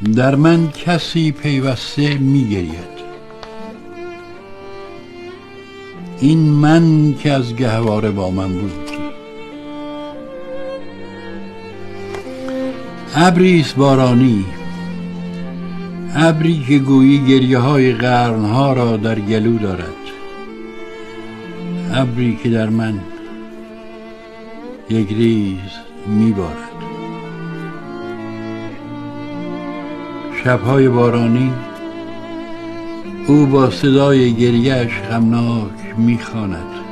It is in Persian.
در من کسی پیوسته میگرید. این من که از گهواره با من بود. ابریس بارانی. ابری که گویی گریه های قرنها را در گلو دارد. ابری که در من یک ریز میبارد. شبهای بارانی او با صدای گریهش غمناک می‌خواند.